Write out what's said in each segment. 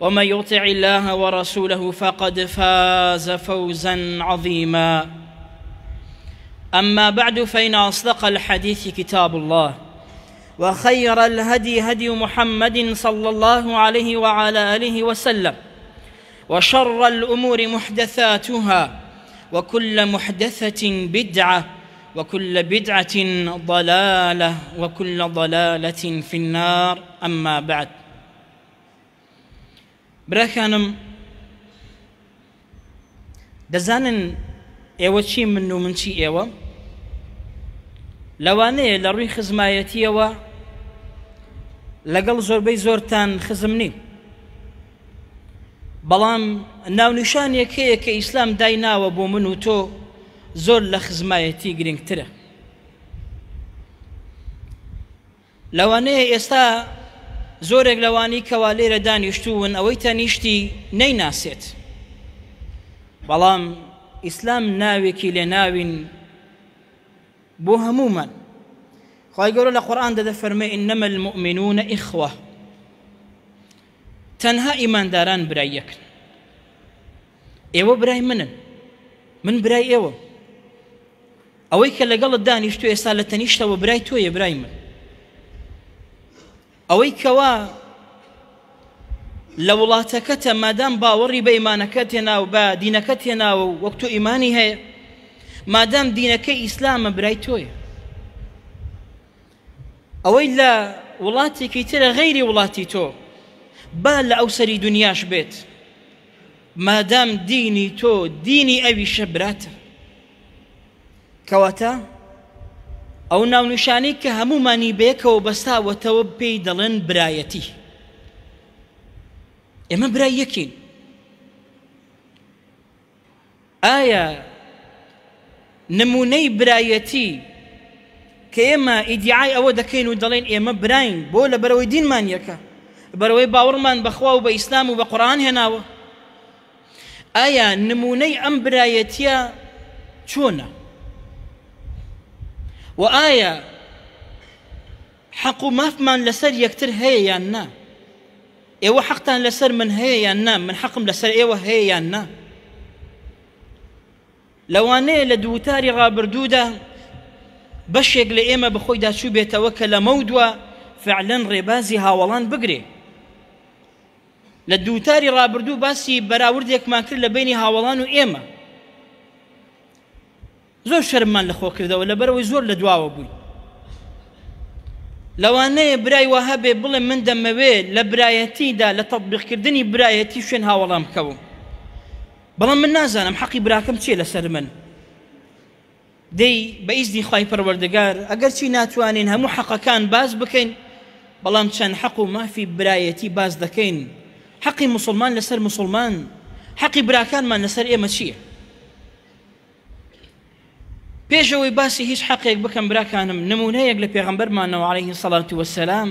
ومن يطع الله ورسوله فقد فاز فوزا عظيما اما بعد فان اصدق الحديث كتاب الله وخير الهدي هدي محمد صلى الله عليه وعلى اله وسلم وشر الامور محدثاتها وكل محدثة بدعة وكل بدعة ضلالة وكل ضلالة في النار أما بعد براکانم دەزانن ئێوە چی من و من چی ئێوە لەوانەیە لە ڕووی خزمایەتیەوە لەگەڵ زۆربەی زۆرتان خزم نیم بەڵام ناونیشانێک هەیە کە ئیسلام دای ناوە بۆ من و تۆ زۆر لە خزمایەتی گرنگترە لەوانەیە ئێستا زۆرێک لەوانەی کەوا لێرە دانیشتوون ئەوەی تەنیشتی نەیناسێت بەڵام ئیسلام ناوێکی لێ ناوین بۆ هەمومان خی گەورە لە قورآان دەدە فەرمە ئینەمە المؤمنونە ئیخوە تەنها ئیمانداران برای یەکن ئێوە برای منن من برای ئێوە ئەوەی کە لەگەڵت دانیشتو ئێستا لە تەنیشتەوە برای تۆیە برای من ئەوەی کەوا لە وڵاتەکەتە مادام باوەڕی بە ئیمانەکە تێناو بە دینەکە تێناوە و وەک تۆ ئیمانی هەیە مادام دینەکە ئیسلامە برای تۆیە ئەوەی لە وڵاتێکی ترە غەیری وڵاتی تۆ با لە ئەو سەری دنیاش بێت مادام دینی تۆ دینی ئەوی شەبراتە کەواتە ئەو ناونیشانەی کە هەموومانی بەیەکەوە بەستاوەتەوە پێی دەڵێن برایەتی ئێمە برای یەکین ئایا نمونەی برایەتی کە ئێمە ئیدعای ئەوە دەکەین و دەڵێن ئێمە براین بۆ لە بەرەوەی دینمان یەکە بەرەوەی باوەڕمان بەخوا و بە ئیسلام و بە قڕان هێناوە ئایا نمونەی ئەم برایەتیە چۆنە و ئایا حەق و مافمان لەسەر یەکتر هەیە یان نا ئێوە حەقتان لەسەر من هەیە یان نا من حەقم لەسەر ئێوە هەیە یان نا لەوانەیە لە دووتاری ڕابردوودا بەشێک لە ئێمە بەخۆی داچوو بێتەوە کە لەمە دووە فعلەن ڕێبازی هاوڵان بگرێ لە دووتاری ڕابردوو باسی بەراوردێکمان کرد لە بینی هاوڵان و ئێمە زۆر شەرممان لە خۆکردەوە لەبەرەوەی زۆر لە دواوە بووین لەوانەیە برای وەها بێ بڵێ من دەمەوێ لە برایەتیدا لە تەطببیقکردنی برایەتی شوێن هاوڵام بکەوم بەڵام من نازانم حەقی براکەم چیە لەسەر من دەی بە ئیزنی خوای پەروەردگار ئەگەرچی ناتوانین هەموو حەقەکان باس بکەین بەڵام چەند حەق و مافی برایەتی باس دەکەین حەقی مسلمان لەسەر مسلمان حەقی براکانمان لەسەر ئێمە چییە پێشەوەی باسی هیچ حەقێک بکەم براکانم نمونەیەک لە پێغمبەرمانەوە عليه سەڵاتی وەسەلام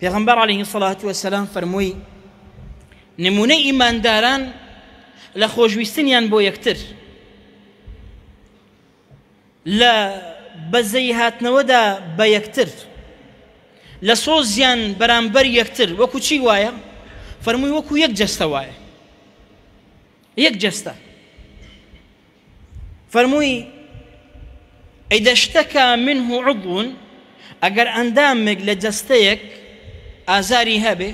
پێغەمبەر علیه الصلوة والسلام فەرمووی نمونەی ئیمانداران لە خۆشویستنیان بۆ یەکتر لە بەزەی هاتنەوەدا بە یەکتر لە سۆزیان بەرامبەر یەکتر وەکو چی وایە فەرمووی وەکو یەک جەستە وایە یەک جەستە فەرمووی ئەیدەشتەکە منه عضون ئەگەر ئەندامێک لە جەستەیەک ئازاری هەبێ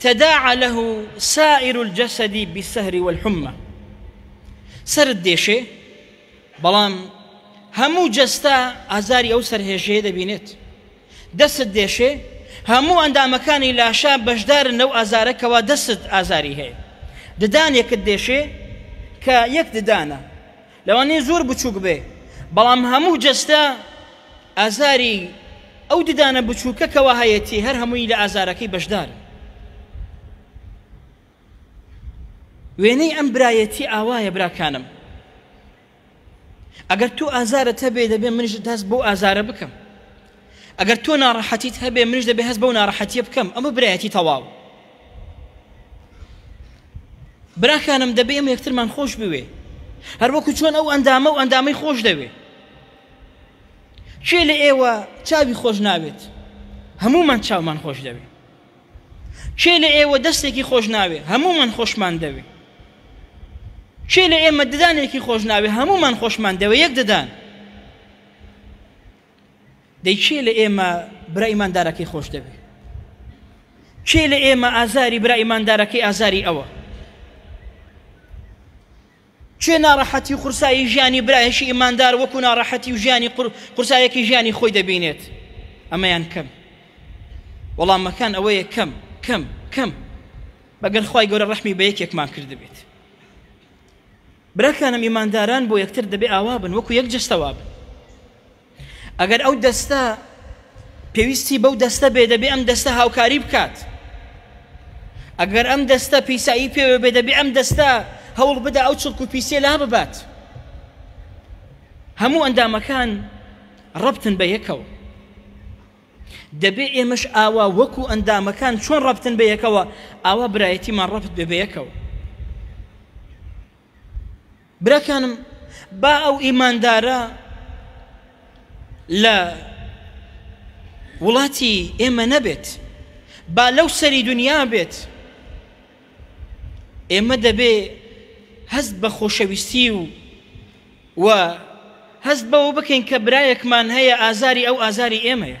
تداعى له سائر الجسد بالسهر والحمى سرد دێشێ بەڵام هەموو جەستە ئازاری ئەو سەرهێژەیە دەبینێت دەستت دێشێ هەموو ئەندامەکانی لاشە بەشدارن لەو ئازارە کەوا دەستت ئازاری هەیە ددانێکت دێشێ کە یەک ددانە لەوانەیە زۆر بچووک بێ بەڵام هەموو جەستە ئازاری ئەو ددانە بچووکە کەوا هەیەتی هەر هەمووی لە ئازارەکەی بەشدارن وێنەی ئەم برایەتی ئاوایە براکانم ئەگەر تۆ ئازارت هەبێ دەبێ منیش دەست بۆ ئازارە بکەم ئەگەر تۆ ناڕەحەتیت هەبێ منیش دەبێ هەست بەو ناڕەحەتیە بکەم ئەمە برایەتی تەواو براکانم دەبێ ئەمە یەکترمان خۆش بوێ هەروەکو چۆن ئەو ئەندامە و ئەندامی خۆش دەوێ کێ لە ئێوە چاوی خۆش ناوێت هەمومان چاومان خۆش دەوێت کێ لە ئێوە دەستێکی خۆش ناوێ هەمومان خۆشمان دەوێ کێ لە ئێمە ددانێکی خۆش ناوێ هەمومان خۆشمان دەوێ یەک ددان دەی کێ لە ئێمە برا ئیماندارەکەی خۆش دەوێ کێ لە ئێمە ئازاری برا ئیماندارەکەی ئازاری ئەوە کێ ناڕەحەتی و قورسایی ژیانی برایەکی ئیماندار وەکو ناڕەحەتی و ژیانی قورسایەکی ژیانی خۆی دەبینێت ئەمەیان کەم وەڵامەکان ئەوەیە کەم کەم کەم بەگەر خی گەورە ڕەحمی بە یەکێکمان کرد بێت براکانم ئیمانداران بۆ یەکتر دەبێ ئاوا بن وەکو یەک جستەوا بن ئەگەر ئەو دەستە پێویستی بەو دەستە بێ دەبێ ئەم دەستە هاوکاری بکات ئەگەر ئەم دەستە پیسایی پێ بێ دەبێ ئەم دەستە هەوڵ بدا ئەو چڵک و پیسێ لا ببات هەموو ئەندامەکان ڕبتن بە یەکەوە دەبێ ئێمەش ئاوا وەکو ئەندامەکان چۆن ڕبتن بە یەکەوە ئاوا برایەتیمان ڕبت بێ بە یەکەوە براکانم با ئەو ئیماندارە لە وڵاتی ئێمە نەبێت با لەو سەری دنیا بێت ئێمە دەبێ هەست بە خۆشەویستی و و هەست بەوە بکەین کە برایەکمان هەیە ئازاری ئەو ئازاری ئێمەیە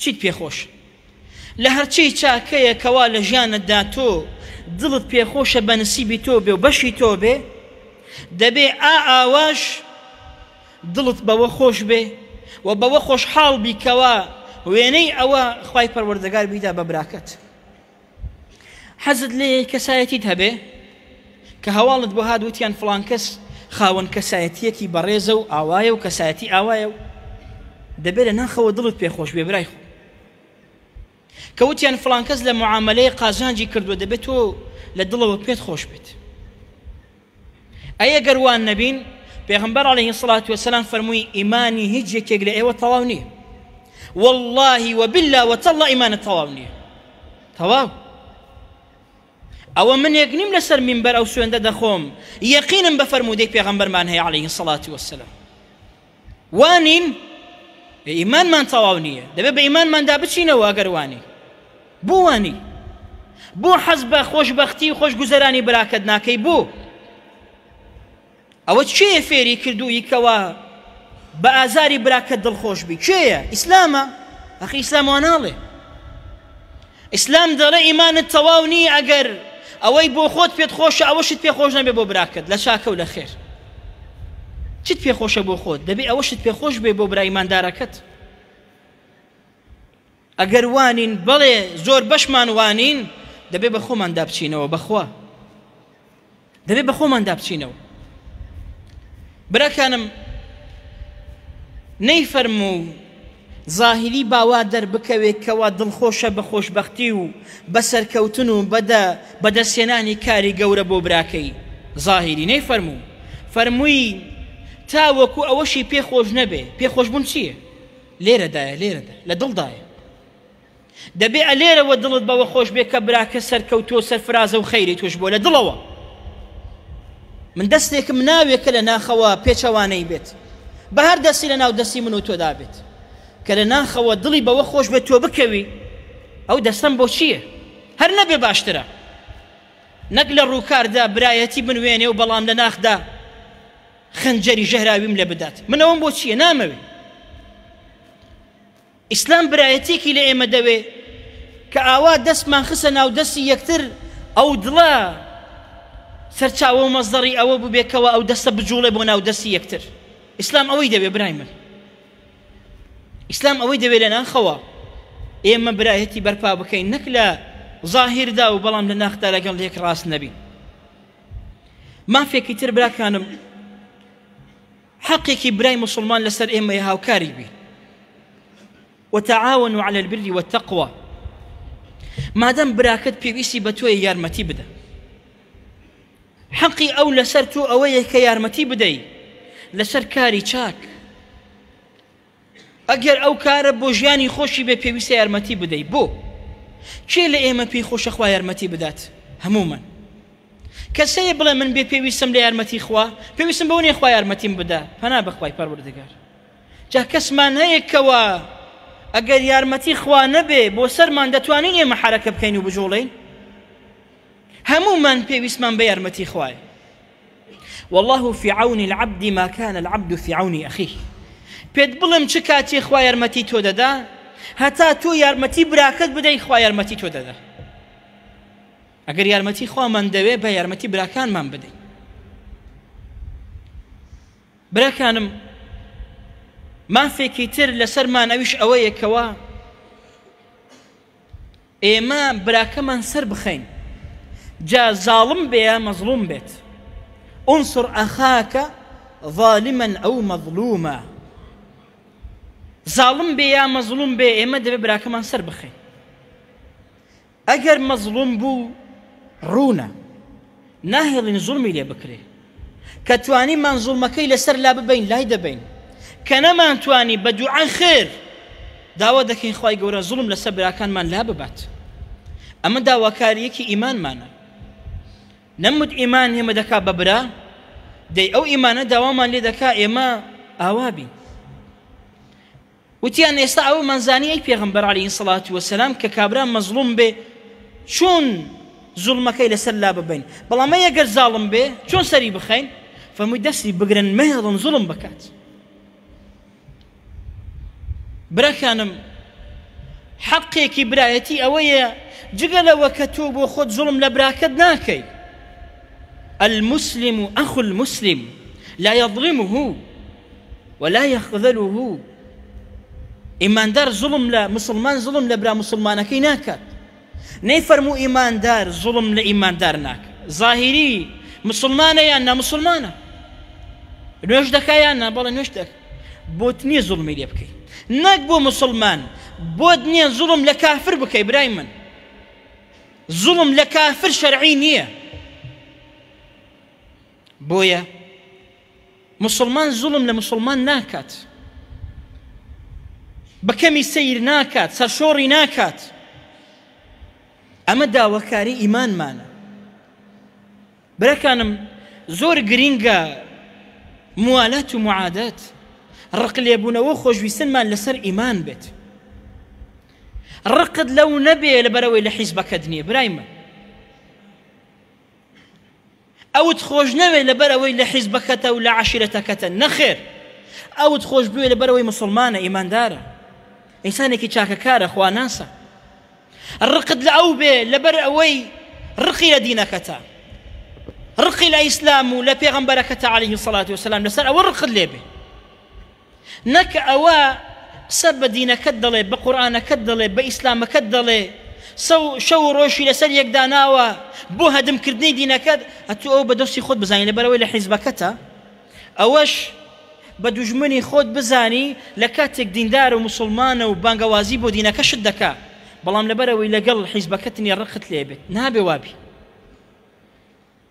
چیت پێ خۆشە لە هەرچی چاکەیە کەوا لە ژیانتدا تۆ دڵت پێ خۆشە بە نسیبی تۆ بێ و بەشی تۆ بێ دەبێ ئا ئاواش دڵت بەوە خۆش بێ و بەوە خۆشحاڵ بی کەوا وێنەی ئەوە خوای پەروەردگار بیدا بە براکەت حەزت لێ کەسایەتیت هەبێ کە هەواڵت بۆ هات وتیان فلان کەس خاوەن کەسایەتیەکی بەڕێزە و ئاوایە و کەسایەتی ئاوایە و دەبێت لە ناخەوە دڵت پێخۆش بێ برای خۆ کەوتیان فلان کەس لە معاملەیە قازانجی کردووە دەبێت تۆ لە دڵەوە پێت خۆش بێت ئەی گەر وان نەبین پێغمبەر علیه الصلاة والسلام فەرمووی ئیمانی هیچ یەکێک لە ئێوە تەواو نییە والله وبالله وتالله ئیمانە تەواو نییە تەواو ئەوە منێک نیم لەسەر منبەر ئەو سوێندە دەخۆم یەقینم بە فەرموودەی پێغمبەرمان هەیە عليه سڵاتی وسلم وانین ئیمانمان تەواو نییە دەبێت بە ئیمانماندا بچینەوە ئەگەر وانی بۆ وانی بۆ حەز بە خۆشببختی و خۆشگوزەرانی براکەت ناکەی بۆ ئەوە چێ فێری کردووی کەوە بە ئازاری براکە دڵخۆش بی کێیە ئیسلامە ئەخی ئیسلاموانناڵێ ئیسلام دەڵێ ئیمانت تەواو نییە ئەگەر ئەوەی بۆ خۆت پێت خۆشە ئەوەشت پێ خۆش نەبێ بۆ براکەت لە چاکە و لە خێر چت پێ خۆشە بۆ خۆت دەبێ ئەوەشت پێ خۆش بێ بۆ برایماندارەکەت ئەگەر وانین بەڵێ زۆر بەشمان وانین دەبێ بە خۆماندا بچینەوە بەخوا دەبێت بەخۆماندا بچینەوە براکانم نەی فەرمو زاهیلی باوا دەربکەوێت کەوا دڵخۆشە بە خۆشببختی و بە سەرکەوتن و بەدە بەدەستێنانی کاری گەورە بۆ براکەی زاهیری نەی فەرموو فەرمووی تا وەکو ئەوەشی پێخۆش نەبێ پێخۆشببوون چییە لێرەدایە لێرەدا لە دڵدایە دەبێ ە لێرەوە دڵت بەوە خۆش بێ کە براکە سەرکەوتووە و سەرفرازە و خەیری توش بووە لە دڵەوە من دەستێکم ناوێ کە لە ناخەوە پێچەوانەی بێت بە هەر دەستی لە ناو دەستی من و تۆدا بێت کە لە ناخەوە دڵی بەوە خۆش بێت تۆ بکەوی ئەو دەستەم بۆ چییە هەر نەبێ باشترە نەک لە ڕووکاردا برایەتی بنوێنێ و بەڵام لە ناخدا خەنجەری ژەهراویم لێ بدات منەوەم بۆ چییە نامەوێ ئیسلام برایەتیەکی لە ئێمە دەوێ کە ئاوا دەستمان خسە ناو دەستی یەکتر ئەو دڵە سەرچاوە و مەزدەڕی ئەوە ببێ کەەوە ئەو دەستە بجوڵێ بۆ ناو دەستی یەکتر ئیسلام ئەوەی دەوێ برای من ئیسلام ئەوەی دەوێ لە ناخەوە ئێمە برایەتی بەرپا بکەین نەک لە ظاهردا و بەڵام لە ناخدا لەگەڵ لێک ڕاست نەبی مافێکی تر براکانم حەقێکی برای موسڵمان لەسەر ئێمەیە هاوکاری بین وتعاونوا على البر والتقوى مادەم براکەت پێویستی بە تۆیە یارمەتی بدە حەقی ئەو لەسەر تۆ ئەوەیە کە یارمەتی بدەی لەسەر کاری چاک ئەگەر ئەو کارە بۆ ژیانی خۆشی بێ پێویستە یارمەتی بدەی بۆ کێ لە ئێمە پێی خۆشە خوا یارمەتی بدات هەمومان کەسەیە بڵێ من بێ پێویستم لە یارمەتی خوا پێویستم بەو نێ خوا یارمەتیم بدا پەنا بەخوای پەروەردگار جا کەسمان هەیە کەوە ئەگەر یارمەتی خوا نەبێ بۆ سەرمان دەتوانین ئێمە حرەکە بکەین و بجوڵین هەمومان پێویستمان بە یارمەتی خوایە واللە فی عەون العبد ما کان العبد فی عەون ئەخیه پێت بڵێم چ کاتێ خوا یارمەتی تۆ دەدا هەتا تۆ یارمەتی براکەت بدەی خوا یارمەتی تۆ دەدا ئەگەر یارمەتی خوامان دەوێ بە یارمەتی براکانمان بدەین براکانم مافێکی تر لەسەرمان ئەویش ئەوەیەکەوە ئێمە براکەمان سەر بخەین جا زاڵم بێ یا مەزڵوم بێت ئونسر ئەخاکە ظالمەن ئەو مەظلومە زاڵم بێ یا مەزڵوم بێ ئێمە دەبێ براکەمان سەر بخەین ئەگەر مەزڵوم بوو ڕوونە ناهێڵین زوڵمی لێ بکرێ کە توانیمان زوڵمەکەی لەسەر لا ببەین لای دەبەین کە نەمان توانی بە دوعای خێر داوا دەکەین خی گەورە زوڵم لەسەر براکانمان لا ببات ئەمە داواکاریەکی ئیمانمانە نەمت ئیمان ئێمە دەکا بە برا دەی ئەو ئیمانە داوامان لێ دەکا ئێمە ئاوابی وتیان ئێستا ئەوەمان زانی ئەی پێغەمبەر علیە سڵات وسلام کە کابرا مەزڵوم بێ چۆن زوڵمەکەی لەسەر لا ببەین بەڵام ئەی ئەگەر زاڵم بێ چۆن سەری بخەین فەمووی دەستی بگرن مەهێڵن زوڵم بکات براکانم حەقێکی برایەتی ئەوەیە جگە لەوە کە تۆ بۆ خۆت زوڵم لە براکەت ناکەی المسلم أخو المسلم لا يظلمه ولا يخذله ئیماندار زڵم لە مسلمان زڵم لە برا مسلمانەکەی ناکات نەی فەرموو ئیماندار زڵم لە ئیماندار ناکە ظاهری مسلمانە یان نامسلمانە نوێش دەکە یان نا بەڵێ نوێش دەکە بۆت نییە زڵمی لێ بکەیت نەک بۆ مسلمان بۆت نییە زڵم لە کافر بکەی برای من زڵم لە کافر شەرعی نییە بۆیە موسڵمان زوڵم لە موسڵمان ناکات بەکەمی سیر ناکات سەرشۆڕی ناکات ئەمە داواکاری ئیمانمانە برەکانم زۆر گرینگە موالات و معادەت ڕق لێبوونەوە خۆشویستنمان لەسەر ئیمان بێت ڕقت لەو نەبێ لە بەرەوەی لە حیزبەکەت نییە برای من ئەوت خۆش نەوێ لەبەر ئەوەی لە حیزبەکەتە و لە عشیرەتەکەتە نەخێر ئەوت خۆش بوێ لەبەر ئەوەی مسلمانە ئیماندارە ئینسانێکی چاکەکارە خواناسە ڕقت لە ئەو بێ لەبەر ئەوەی ڕقی لە دینەکەتە ڕقی لە ئیسلام و لە پێغەمبەرەکەتە عليه سڵات وسلام لەسەر ئەوە ڕقت لێبێ نەک ئەوە قسە بە دینەکەت دەڵێ، بە قورئانەکەت دەڵێ، بە ئیسلامەکەت دەڵێ، سەو شەو و ڕۆژی لەسەر یەک داناوە بۆ هەدم کردنی دینەکەت، ئەتوو ئەوە بە دۆستی خۆت بزانی لەبەر ئەوەی لە حیزبەکەتە، ئەوەش بە دوژمنی خۆت بزانی لە کاتێک دیندارە و موسڵمانە و بانگەوازی بۆ دینەکەشت دەکا، بەڵام لەبەر ئەوەی لەگەڵ حیزبەکەت نیە ڕقت لێ بێت، نابێ وابی.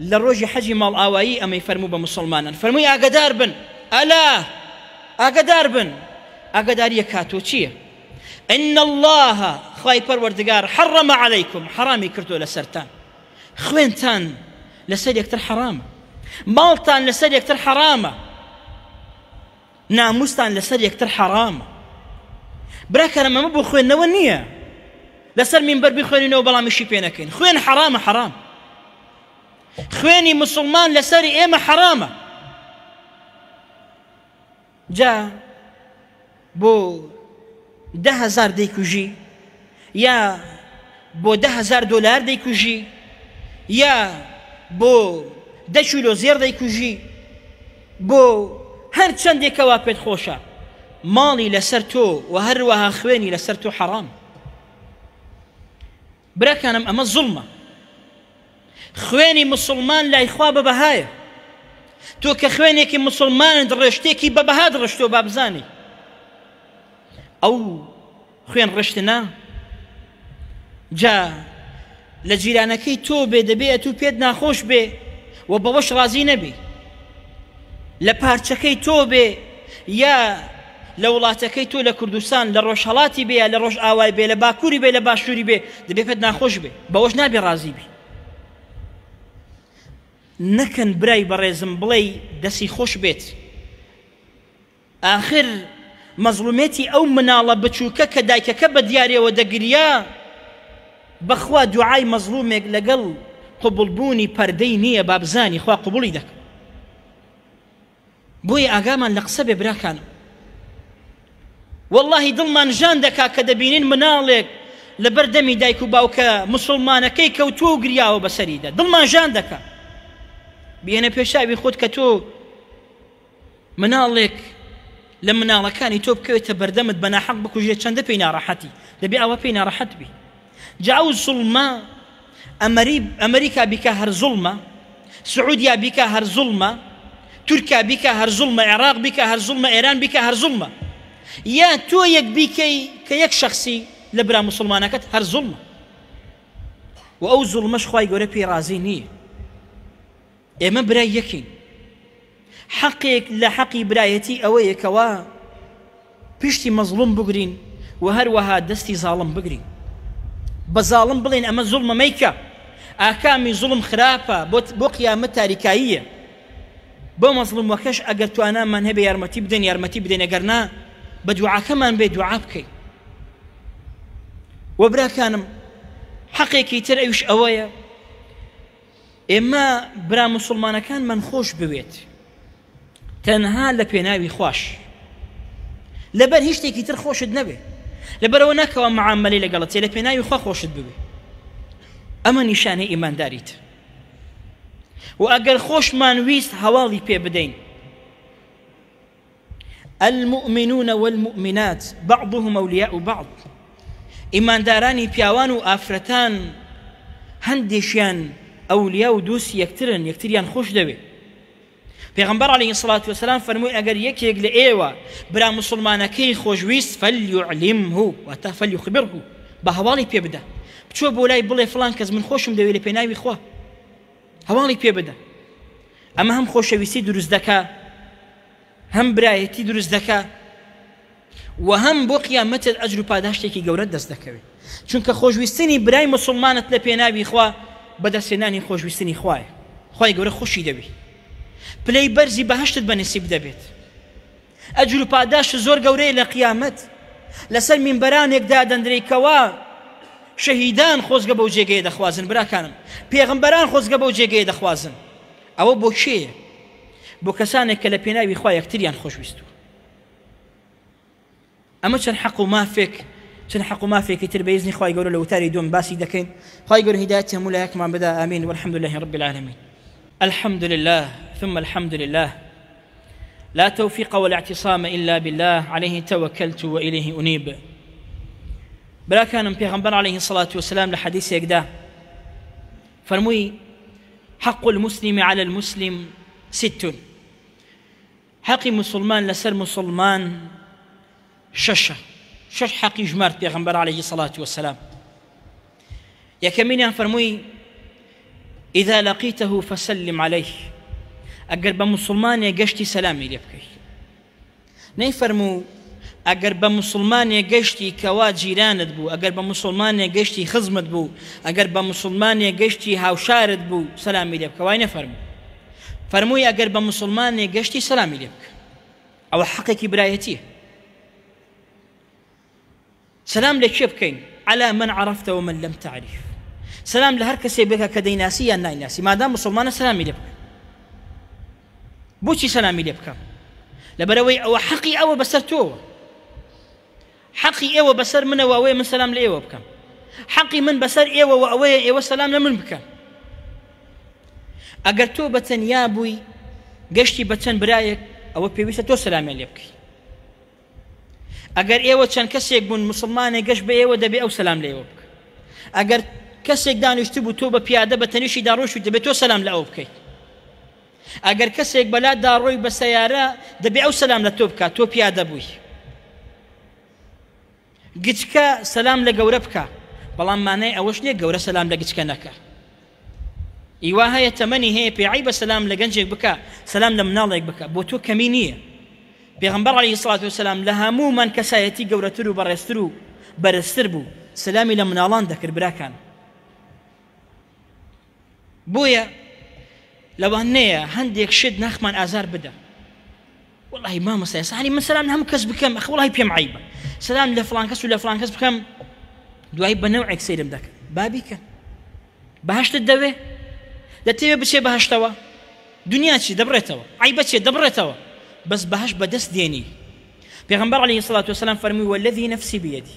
لە ڕۆژی حەجی ماڵئاوایی ئەمەی فەرموو بە موسڵمانان فەرمووی ئاگەدار بن ئەلا ئاگەدار بن ئاگەداریە کاتۆ چییە ان الله خوای پەروەردگار حرم علیکم حرامی کردو لەسەرتان خوێنتان لەسەر یەکتر حرامە ماڵتان لەسەر یەکتر حرامە ناموستان لەسەر یەکتر حەڕامە. براکەرم ئەمە بۆ خوێندنەوە نییە لەسەر مینبەر بخوێنینەوە بەڵام ئیشی پێ نەکەین خوێن حەرامە حەرام خوێنی مسلمان لەسەری ئێمە حەرامە جا بۆ دە هەزار دەیکوژی یا بۆ دە هەزار دۆلار دەیکوژی یا بۆ دە کیلۆ زێر دەیکوژی بۆ هەر چەندێکەوە پێت خۆشە ماڵی لەسەر تۆ و هەروەها خوێنی لەسەر تۆ حەڕام براکانم ئەمە زوڵمە خوێنی مسوڵمان لای خوا بە بەهایە تۆ کە خوێنێکی مسلمان دڕشتێکی بە بەها دڕشتۆ با بزانی ئەو خوێن ڕشتنە جا لە جیرانەکەی تۆ بێ دەبێت و پێت ناخۆش بێ و بەوەش ڕازی نەبی لە پارچەکەی تۆ بێ یا لە وڵاتەکەی تۆ لە کوردستان لە ڕۆژهەڵاتی بێ یا لە ڕۆژئاوای بێ لە باکووری بێ لە باشووری بێ دەبێ پێت ناخۆش بێ بەوەش نابێ ڕازی بی نەکەن برای بەڕێزم بڵێی دەسی خۆش بێت ئاخر مەزڵومێتی ئەو مناڵە بچووکە کە دایکەکە بە دیارەوە دەگریا بەخوا دوعای مەزڵومێک لەگەڵ قوبڵبوونی پەردەی نییە بابزانی خوا قوبڵی دەکە بۆیە ئاگامان لە قسە بێ براکانم واللهی دڵمان ژان دەکا کە دەبینین مناڵێک لەبەر دەمی دایک و باوکە مسلمانەکەی کەوتووە و گریاوە بەسەریدا دڵمان ژان دەکا بێنە پێشاوی خۆت کە تۆ مناڵێک لە مناڵەکانی تۆ بکەوێتە بەردەمت بە ناحەق بکوژێت چەندە پێی ناڕەحەتی دەبێ ئەوە پێی ناڕەحەت بی جا ئەو زوڵمە ئەمری ئەمریکا بیکا هەر زوڵمە سعودیا بیکا هەر زوڵمە تورکیا بیکا هەر زوڵمە عێراق بیکا هەر زوڵمە ئێران بیکا هەر زوڵمە یا تۆ یەک بیکەی کە یەک شخصی لە برا مسلمانەکەت هەر زوڵمە و ئەو زوڵمەش خی گەورە پێی رازی نییە ئێمە برای یەکین. حەقێک لە حەقی برایەتی ئەوەیە کەوا پشتی مەزڵوم بگرین و هەروەها دەستی زاڵم بگرین. بە زاڵم بڵێن ئەمە زوڵمە مەیکە. ئاکامی زوڵم خراپە بۆ قیامەت تاریکاییە. بۆ مەزڵومەکەش ئەگەر توانامان هەبێ یارمەتی بدەین یارمەتی بدەین ئەگەر نا بە دوعاکەمان بێ دوعا بکەین. وە براکانم حەقێکی تر ئەوش ئەوەیە ئێمە برا مسلمانەکانمان خۆش بوێت تەنها لە پێناوی خوش لەبەر هیچ شتێکی تر خۆشت نەبێ لەبەرەوە ناکەوە معاملەی لەگەڵت چێ لە پێناوی خوا خۆشت ببێ ئەمە نیشانەی ئیمانداریت و ئەگەر خۆشمان ویست هەواڵی پێ بدەین المومنون والمومنات بعضهم اولیاء بعض ئیماندارانی پیاوان و ئافرەتان هەندێکیان ئەولیا و دووس یەکترن یەکتریان خۆش دەوێت پێغمبەر عليه الصلاة والسلام فەرمووی ئەگەر یەکێک لە ئێوە برا مسلمانەکەی خۆشویست فلیعلمه واتا فلیخبره بە هەواڵی پێ بدە بچۆ بۆ لای بڵێ فلان کەس من خۆشم دەوێت لە پێناوی خوا هەواڵی پێ بدە ئەمە هەم خۆشەویستی دروست دەکا هەم برایەتی دروست دەکا و هەم بۆ قیامەتت ئەجر و پاداشتێکی گەورە دەست دەکەوێت چونکە خۆشویستنی برای مسلمانت لە پێناوی خوا بەدەستێنانی خۆشویستنی خوایە خی گەورە خۆشی دەوی پلەی بەرزی بەهشتت بەنسیب دەبێت ئەجرو پاداشت زۆر گەورەیە لە قیامەت لەسەر مینبەرانێک دادەندرێی کەوا شەهیدان خۆزگە بەو جێگەیە دەخوازن براکانم پێغمبەران خۆزگە بەو جێگەیە دەخوازن ئەوە بۆ کێیە بۆ کەسانێک کە لە پێناوی خوا یەکتریان خۆشویستوە ئەمە چەند حەق و مافێک چەند حەق و مافێکی تر بە ئیزنی خوای گەورە لە وتاری دووەم باسی دەکەین خوای گەورە هیدایەتی هەموو لایەکمان بدا ئامین والحمد لله رب العالمین الحمد لله ثم الحمد لله لا توفيق ولا اعتصام إلا بالله عليه توكلت وإليه أنيب بلا كان پیغمبر عليه الصلاة والسلام لحديث يكدا فرموي حق المسلم على المسلم ست حەقی موسڵمان لەسەر موسڵمان شەشە، شەش حەقی ژمارد پێغەمبەر علیه الصلاة والسلام یەکەمینیان فەرمووی اذا لقیته فسلم علیه ئەگەر بە موسڵمانێ گەشتی سەلامی لێ بکەی نەی فەرموو ئەگەر بە مسلمانێ گەشتی کەوا جیرانت بوو ئەگەر بە مسلمانێ گەشتی خزمت بوو ئەگەر بە مسلمانێ گەشتی هاوشارت بوو سەلامی لێ بکەوای نەفەرموو فەرمووی ئەگەر بە موسڵمانێک گەشتی سەلامی لێ بکە ئەوە حەقێکی برایەتیە سەلام لە کێ بکەین علا من عرفتەوە من لەم تعریف سەلام لە هەر کەسێ بێکە کە دەیناسی یان نایناسی مادام مسلمانە سەلامی لێ بکە بۆچی سەلامی لێ بکەم لەبەرەوەی ئەوە حەقی ئەوە بەسەر تۆوە حەقی ئێوە بەسەر منەوە ئەوەیە من سەلام لە ئێوە بکەم حەقی من بەسەر ئێوە و ئەوەیە ئێوە سەلام لە من بکەن ئەگەر تۆ بە تەنیا بووی گەشتی بە چەند برایەک ئەوە پێویستە تۆ سەلامیان لێ بکەیت ئەگەر ئێوە چەند کەسێک بوون مسلمانێ گەشت بە ئێوە دەبێ ئەو سەسلام لە ئێوە بکە ئەگەر کەسێک دانیشت بوو تۆ بە پیادە بە تەنیشی داڕۆشت دەبێت تۆ سەسلام لە ئەو بکەیت ئەگەر کەسێک بەلا داڕۆی بە سەیارە دەبێ ئەو سەلام لە تۆ بکە تۆ پیادە بووی گچکە سەلام لە گەورە بکە بەڵام مانای ئەوەش نیە گەورە سەلام لە گچکە نەکە ئیوا هەیە تەمەنی هەیە پێعی بە سەسلام لە گەنجێک بکە سەسلام لە مناڵێک بکە بۆ تۆ کەمی نییە پێغمبەر علی سڵات و سلام لە هەموومان کەسایەتی گەورەتر و بەڕێزتر و بەرزتر بوو سەلامی لە مناڵان دەکرد براکان بۆیە لەوان نەیە هەندێک شت ناخمان ئازار بدە وڵی مامەسای سانی من سلام هەم کەس بکەم ئەخڵی پێم عیبە سلام لە فلان کەس و لە فلان کەس بکەم دوای بەنەو ئەکسیرم دەکەن بابیکە باشتت دەوێ دەتەوێ بچێ بەهشتەوە دنیا چی دەبڕێتەوە عیبە چێ دەبڕێتەوە بەس بەهش بەدەست دێنی پێغمبەر عليه سڵات وسلام فەرمووی وەلەذی نفسی بەدی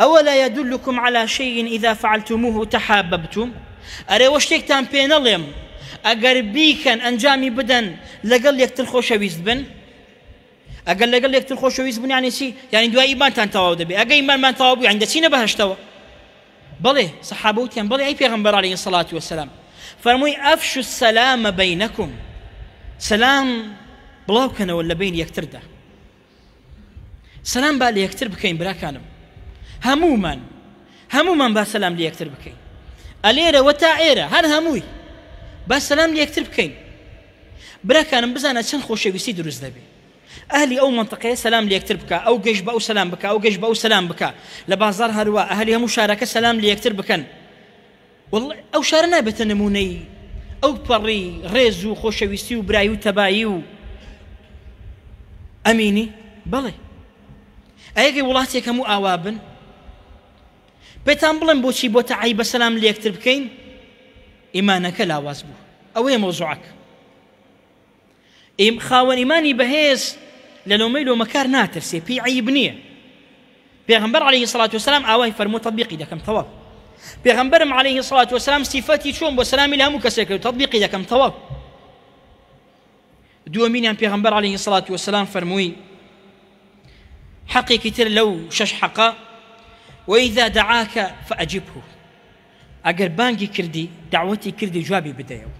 اولا یدلکم علی شیء اذا فعلتموه تحاببتم، ئەرێ وە شتێکتان پێ نەڵێم ئەگەر بیکەن ئەنجامی بدەن لەگەڵ یەکتر خۆشەویست بن؟ ئەگەر لەگەڵ یەکتر خۆشەویست بن یانی چی؟ یانی دوای ئیمانتان تەواو دەبێ، ئەگەر ئیمانمان تەواو بوو یانی دەچینە بەهەشتەوە؟ بەڵێ، سەحابە وتیان بەڵێ ئەی پێغەمبەر عەلەیهی سەڵات وەسەلام فەرمووی ئەفشو السلام بەینەکم سەلام بڵاو کەنەوە لە بەینی یەکتردا. سەلام با لە یەکتر بکەین براکانم هەموومان هەموومان با سەلام لە یەکتر بکەین ئەلێرەوە تا ئێرە هەر هەمووی با سەلام لە یەکتر بکەین براکانم بزانە چەند خۆشەویستی دروست دەبێت ئەهلی ئەو منطقەیە سەسلام لەکتر بکە ئەو گەش بە ئەو سەسلام بکە ئەو گەش بە ئەو سەسلام بکە لە بازار هەروە ئەهلی هەموو شارەکە سەسلام لە یەکتر بکەن وەڵڵەی ئەو شارە نابێتە نموونەی ئەو پەڕی ڕێز و خۆشەویستی و برایی و تەبایی و ئەمینی بەڵێ ئەگەی وڵاتێک هەموو ئاوا بن پێتان بڵێن بۆچی بۆ تەعی بە سەسلام لە یەکتر بکەین ئیمانەکە لاواز بوو ئەوەیە مۆزوعک ئیم خاوەن ئیمانی بەهێز لە لۆمەی لۆمەکار ناترسێ پێی عیب نییە پێغمبەر عليه سلاات وسلام ئاوای فەرمو تطببیقی دەکەم تەواو پێغمبەرم عليه سلاات وسلام سیفەتی چۆن بۆ سلامی لە هەموو کەسێک و تطببیقی دەکەم تەواو دووەمینیان پێغمبەر عليه سلاات وسلام فەرمووی حەقێکی تر لەو شەش حەقا وإذا دعاك فأجبه ئەگەر بانگی کردی داوەتی کردی جوابی بدەیەوە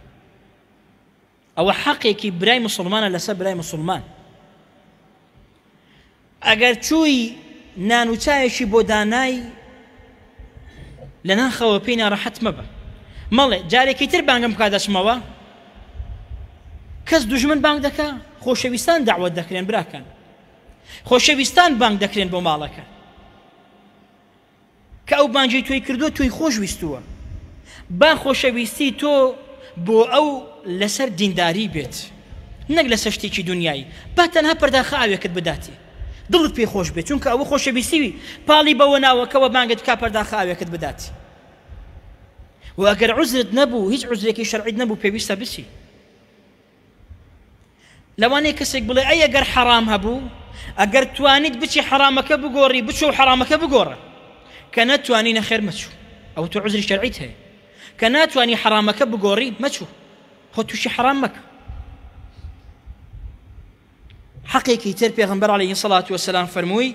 ئەوە حەقێکی برای مسوڵمانە لەسەر برای مسوڵمان ئەگەر چووی نان و چاوێکی بۆ دانای لە ناخەوە پێی ناڕەحەت مەبە مەڵێ جارێکی تر بانگم بکە دەچمەوە کەس دژمن بانگ دەکا خۆشەویستان داوت دەکرێن براکەن خۆشەویستان بانگ دەکرێن بۆ ماڵەکە کە ئەو بانگەی تۆی کردووە تۆی خۆش ویستووە با خۆشەویستی تۆ بۆ ئەو لەسەر دینداری بێت نەک لەسەر شتێکی دنیایی با تەنها پەرداخە ئاوێکت بداتی دڵت پێی خۆش بێت چونکە ئەوە خۆشەویستیوی پاڵی بەوە ناوەکەەوە بانگت بکە پەرداخە ئاوێکت بداتی و ئەگەر عزرت نەبوو هیچ عزرێکی شەرعیت نەبوو پێویستە بچی لەوانەیە کەسێک بڵێ ئەی ئەگەر حەرام هەبوو ئەگەر توانیت بچی حەرامەکە بگۆڕی بچۆ و حەرامەکە بگۆڕە کە نەتوانی نەخێر مەچوو ئەو تۆ عزری شەرعیت هەیە کە ناتوانانی حەرامەکە بگۆڕی مەچوو خۆ تووشی حەرام مەکە حەقێکی تر پێغمبەر عليه سەڵات وسلام فەرمووی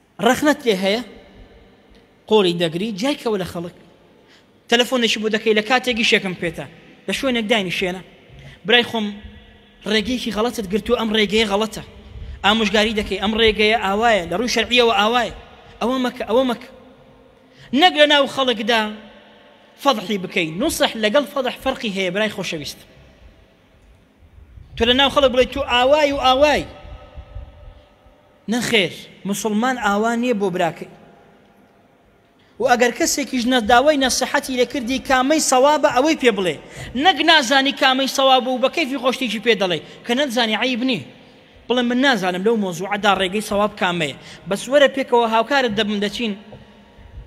ڕەخنەت لێ هەیە قۆڵی دەگری جای کەوە لە خەڵک تەلەفۆنێکی بۆ دەکەی لە کاتێکی شێکم پێێتە لە شوێنێک داینی شێنە برای خۆم ڕێگەیەکی غەڵەتت گرتو ئەم ڕێگەیە غەڵەتە ئامۆژگاری دەکەی ئەم ڕێگەیە ئاوایە لە ڕووی شەرعیەوە ئاوایە ئەوە مەکە ئەوە مەکە نەک لە ناو خەڵکدا فەضحی بکەی نوسح لەگەڵ فەضح فەرقی هەیە برای خۆشەویست تۆ لە ناو خەڵک بڵێ تو ئاوای و ئاوای نەخێر موسڵمان ئاوا نیە بۆ براکەی و ئەگەر کەسێکیش نە داوای نەسەحەتی لێ کردی کامەی سەوابە ئەوەی پێ بڵێ نەک نازانی کامەی سەوابە و بە کەیفی خۆشتێکی پێ دەڵێ کە نەتزانی عیب نییە بڵێ من نازانم لەو مۆزوعەدا ڕێگەی سەواب کامەیە بەس وەرە پێکەوە هاوکارت دەبم دەچین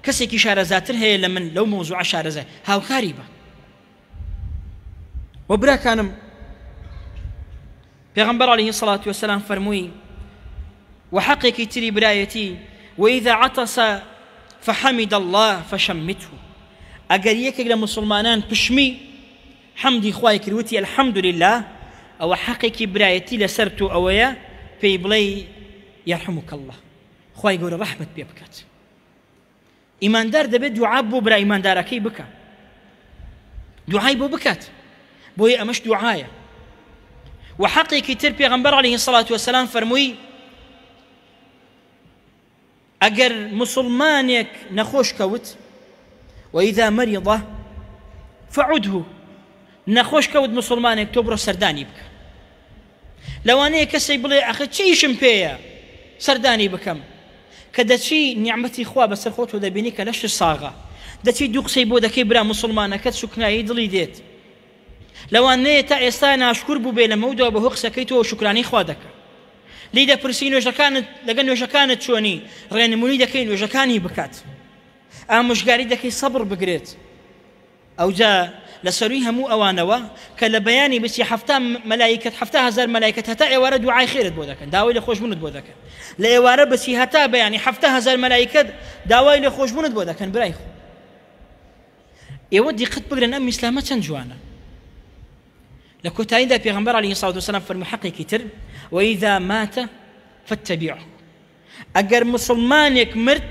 کەسێکی شارەزاتر هەیە لە من لەو مۆزوعە شارەزای هاوکاری بە وە براکانم پێغەمبەر علیە سڵات وسلام فەرمووی و حەقێکی تری برایەتی وإذا عطس فحمد الله فشمته ئەگەر یەکێک لە مسلمانان پشمی حەمدی خوای کروتی الحمد لله ئەوە حەقێکی برایەتی لەسەر تۆ ئەوەیە پێی بڵێ یرحمک الله خوای گەورە ڕحمت پێ بکات ئیماندار دەبێت دوعا بۆ برا ئیماندارەکەی بکە دوعای بۆ بکات بۆیە ئەمەش دوعاە و حەقێکی تر پێغمبەر عليه سڵات وسلام فەرمووی ئەگەر مسلمانێک نەخۆش کەوت وإذا مرضە فعده نەخۆش کەوت مسلمانێک تۆ بڕە سەردانی بکە لەوانەیە کەسێک بڵێ ئەخە چ ئیشم پێیە سەردانی بکەم کە دەچی نیعممەتی خوا بەسەر خۆت و دەبینی کە لەشت ساغە دەچی دوو قسەی بۆ دەکەی برا مسلمانەکەت سوکنایی دڵی دێت لەوانەیە تا ئێستا ناشکور بوو بێ لەمە دو بەهۆ قسەکەی تۆ شکرانی خوا دەکە لی دەپرسی نوێژەکانت لەگە نوێژەکانت چۆنی ڕێنمونی دەکەی نوێژەکانی بکات ئامۆژگاری دەکەی سەبڕ بگرێت ئەوجا لەسەروی هەموو ئەوانەوە کە لە بەیانی بچی حەفتا مەلایکەت حەفتا هەزار مەلایکەت هەتا ئێوارە دوعای خێرت بۆ دەکەن داوای لە خۆشبوونت بۆ دەکەن لە ئێوارە بچی هەتا بەیانی حەفتا هەزار مەلایکەت داوای لە خۆشبوونت بۆ دەکەن برای خۆ ئێوە دیقەت بگرن ئەم ئیسلامە چەند جوانە لە کۆتاییدا پێغمبەر علی ساوت وسلام فەرمی حەقێکی تر وەیدا ماتە فەتەبیع ئەگەر موسڵمانێک مرد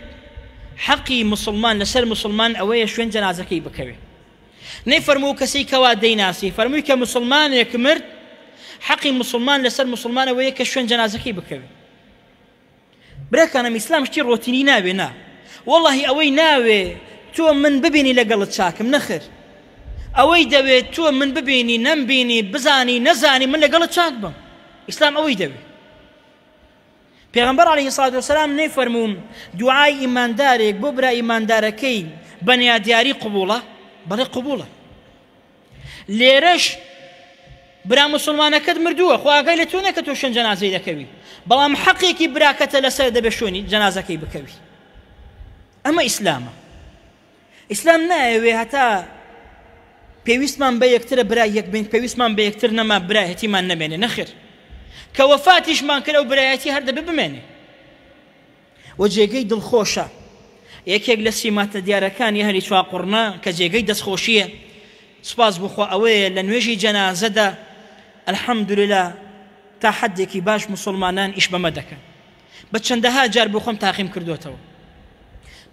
حەقی موسڵمان لەسەر موسڵمان ئەوەیە شوێن جەنازەکەی بکەوێ نەی فەرموو کەسی کەوا دەیناسی فەرمووی کە موسڵمانێک مرد حەقی موسڵمان لەسەر موسڵمان ئەوەیە کە شوێن جەنازەکەی بکەوێ براکانم ئیسلام شتی ڕۆتینی ناوێ نا وەڵی ئەوەی ناوێ تۆ من ببینی لەگەڵت چاکم نەخر ئەوەی دەوێت تۆ من ببینی نەمبینی بزانی نەزانی من لەگەڵت چاک بم ئیسلام ئەوەی دەوێت پێغەمبەر علیە سڵات وسلام نەیفەرموون دوعای ئیماندارێک بۆ برا ئیماندارەکەی بە نیادیاری قوبوڵە بەڵێ قوبوڵە لێرەش برا مسلمانەکەت مردووە خۆ ئاگای لە تۆ نەکە تۆ شوێن جەنازەی دەکەوی بەڵام حەقێکی براکەتە لەسەر دەبێت شوێنی جەنازەکەی بکەوی ئەمە ئیسلامە ئیسلام نایەوێ هەتا پێویستمان بە یەکترە برای یەک بین پێویستمان بە یەکتر نەما برایەتیمان نەمێنێ نەخێر کە وەفاتیشمان کرە و برایەتی هەر دەبێ بمێنێ و جێگەی دڵخۆشە یەکێک لە سیماتە دیارەکانی هەری چواقڕنا کە جێگەی دەستخۆشیە سپاس بخوا ئەوەیە لە نوێژی جەنازەدا الحەمدللا تا حدێکی باش مسلمانان ئیش بەمە دەکەن بە چەندەها جار بۆ خۆم تاقیم کردوێتەوە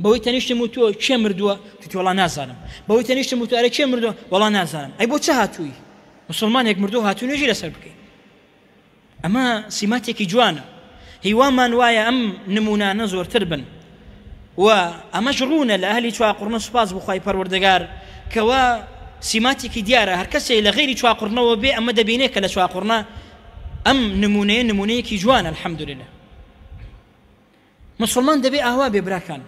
بەوەی تەنیشتم و تۆ کێ مردووە تۆڵا نازانم بەوەی تەنیشتم و تو ئەرە کێ مردووە وەڵا نازانم ئەی بۆ چه هاتووی مسلمانێک مردوو هاتوو نوێژی لەسەر بکەین ئەمە سیماتێکی جوانە هیوامان وایە ئەم نمونانە زۆرتر بن و ئەمەش ڕوونە لە هەلی چواقڕنە سوپاس بخوای پەروەردەگار کەوا سیماتێکی دیارە هەرکەسێ لە غیری چواقڕنەوە بێ ئەمە دەبینێ کە لە چواقڕنە ئەم نمونەیە نمونەیەکی جوانە الحەمدللە مسلمان دەبێ ئاوا بێ براکان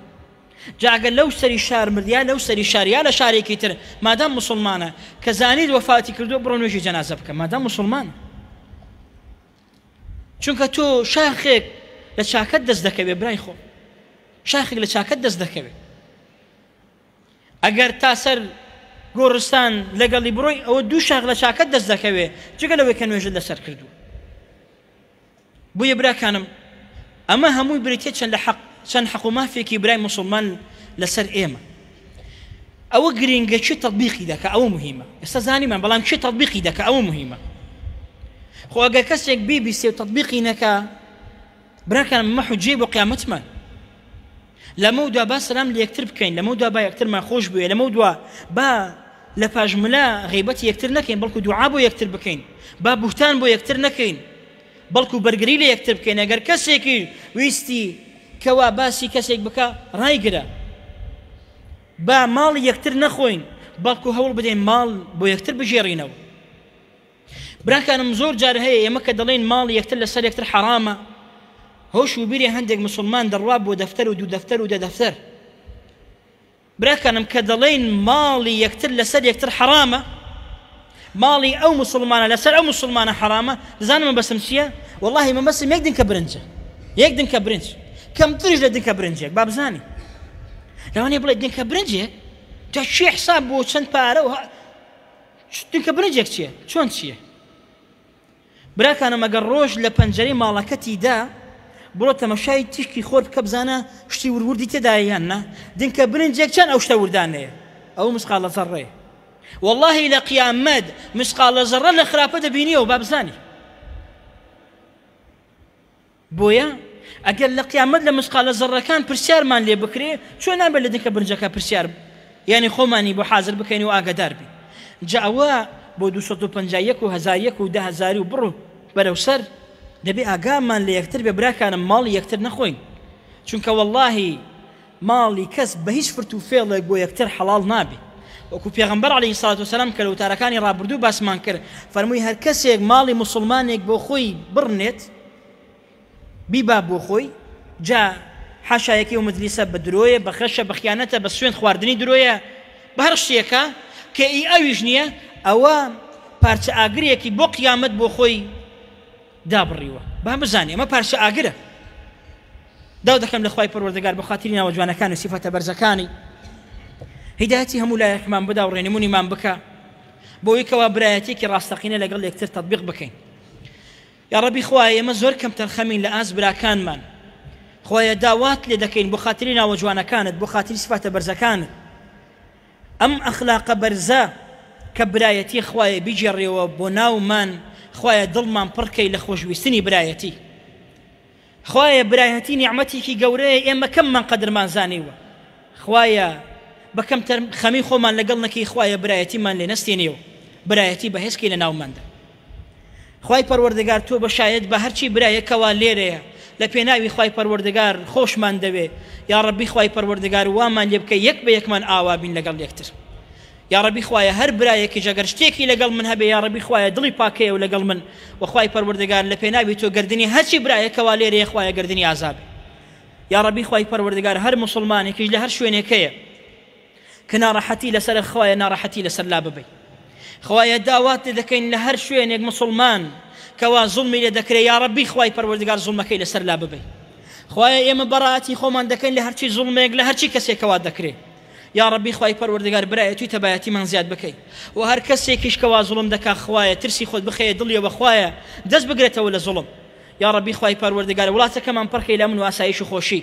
جاگە لەو سەری شار مردیا لەو سەری شاریا لە شارێکی تر مادام مسلمانە کە زانیت وەفاتی کردو بڕۆ نوێژی جەنازە بکە مادام مسلمان چونکە تۆ شاخێک لە چاکەت دەست دەکەوێ برای خۆ شاخێک لە چاکەت دەست دەکەوێت ئەگەر تا سەر گۆڕستان لەگەڵی بڕۆی ئەوە دوو شاخ لە چاکەت دەست دەکەوێ جگە لەوەی کە نوێژت لەسەر کردووە بۆیە براکانم ئەمە هەمووی بریتە چەند لە حەق چەند حەق و مافێکی برای مسلمان لەسەر ئێمە ئەوە گرنگە چی تطببیقی دەکە ئەوە مهمە ئێستا زانیمان بەڵام چی تطببیقی دەکە ئەوە مهمە خۆ ئەگەر کەسێک بیبیسێ و تطببیقی نەکە براکان مەحجێ بۆ قیامەتمان لەمەودوا با سەلام لەیەکتر بکەین لەمەودوا با یەکترمان خۆش بوێ لەمەودوا با لە پاژملا غیبەت یەکتر نەکەین بەڵکو دوعا بۆ یەکتر بکەین با بوهتان بۆ یەکتر نەکەین بەڵکو بەرگری لە یەکتر بکەین ئەگەر کەسێکی ویستی کەوا باسی کەسێک بکە ڕایگرە با ماڵی یەکتر نەخۆین بەڵکو هەوڵ بدەین ماڵ بۆ یەکتر بگێڕینەوە براکانم زۆر جار هەیە ئێمە کە دەڵێن ماڵی یەکتر لەسەر یەکتر حەرامە هۆش و بیری هەندێک مسلمان دەڕوا بۆ دەفتەر و دوو دەفتەر و دە دەفتەر براکانم کە دەڵێن ماڵی یەکتر لەسەر یەکتر حەرامە ماڵی ئەو مسلمانە لەسەر ئەو مسلمانە حەرامە دەزانمە بەسم چییە واللهی من بەسم یەک دنکە برنجە یەک دنکە برنج کەمترش لە دنکە برنجێک با بزانین لەوانەیە بڵێ دنکە برنجێک تۆ شێ حساب بۆ چەند پارە و چونکە برنجێک چیە چۆن چیە؟ براکانم ئەگەر ڕۆژ لە پەنجەرەی ماڵەکەتی دا بڕۆ تەمەشای تیشکی خۆر بکە بزانە شتی وروردی تێدایە یان نا دنکە برنجێک چەند ئەو شتە وردانەیە ئەو مسقالە زەڕەیە واللهی لە قیامەت مسقالە زەڕە لە خراپە دەبینیەوە بابزانی بۆیە ئەگەر لە قیامەت لە مسقالە زەڕەکان پرسیارمان لێ بکرێ چۆن نابێت لە دنکە برنجەکە پرسیار یانی خۆمانی بۆ حازر بکەین و ئاگادار بین جا ئەوە بۆ 251 و 1001 و 10000 و بڕ بەرەو سەر دەبێ ئاگامان لە یەکتر بێ براکانم ماڵی یەکتر نەخۆین چونکە وەڵاهی ماڵی کەس بە هیچ فرت و فێڵێک بۆ یەکتر حەڵاڵ نابێ، وەکو پێغەمبەر علیە الصلوة و السلام کە لە وتارەکانی ڕابردوو باسمان کرد فەرمووی هەر کەسێک ماڵی موسڵمانێک بۆ خۆی بڕنێت بیبا بۆ خۆی جا حاشایەکی و مجلیسە بە درۆیە بە خەشە بە خیانەتە بە سوێن خواردنی درۆیە بە هەر شتێکە کە ئی ئەویش نییە ئەوە پارچە ئاگرێکی بۆ قیامەت بۆ خۆی دابڕیوە با بزانین ئەمە پارچە ئاگرە داو دەکەم لە خوای پەروەردەگار بە خاتری ناوە جوانەکان و سیفەتە بەرزەکانی هیداەتی هەموو لایەکمان بدا و ڕێنمونیمان بکە بۆی کەوا برایەتێکی ڕاستەقینە لەگەڵ لێکتر تطببیق بکەین یا ڕبی خوا ئێمە زۆر کەم تەرخەمین لە ئاس براکانمان خۆیە داوات لێ دەکەین بۆ خاتری ناوە جوانەکانت بۆ خاتری سفاتە بەرزەکانت ئەم ئەخلاقە بەرزە کە برایەتی خوایە بیگێڕیەوە بۆ ناو مان خوایە دڵمان پڕ کەی لە خۆشویستنی برایەتی خوایە برایەتی نیعمەتێکی گەورەیە ئێمە کەممان قەدرمان زانیوە خوایە بەکەم تەرم خەمی خۆمان لەگەڵ نەکەی خوایە برایەتیمان لێ نەستێنێ و برایەتی بەهێزکەی لە ناوماندا خوای پەروەردگار تۆ بە شایەد بە هەرچی برایەک کەوا لێرەیە لە پێناوی خوای پەروەردگار خۆشمان دەوێ یاڕەبی خوای پەروەردگار وامان لێ بکە یەک بە یەکمان ئاوا بین لەگەڵ یەکتر یاڕەبی خوایە هەر برایەکی جەگەر شتێکی لەگەڵ من هەبێ یاڕەبی خوایە دڵی پاکەیە و لەگەڵ من وەخوای پەروەردگار لە پێناوی تۆ گردنی هەرچی برایەکەوا لێرەیە خوایە گردنی ئازاب یاڕەبی خوای پەروەردگار هەر مسلمانێکیش لە هەر شوێنێکەیە کە ناڕەحەتی لەسەرە خوایە ناڕەحەتی لەسەر لا ببەی خوایە داوات لێ دەکەین لە هەر شوێنێک مسلمان کەوا زڵمی لێ دەکرێ یا ڕەبی خوای پەروەردگار زڵمەکەی لەسەر لا ببەی خوایە ئێمە بەڕاتی خۆمان دەکەین لە هەرچی زڵمێک لە هەرچی کەسێکەوە دەکرێت یا ڕبی خی پەروەردەگار برایەتی تەبایەتیمان زیاد بکەیت و هەر کەسێکیش کەوا زڵم دەکا خوایە ترسی خۆت بخەیە دڵیەوە خوایە دەست بگرێتەوە لە زڵم یا ڕبی خی پەروەردەگار وڵاتەکەمان پڕکەی لە من واسایش و خۆشی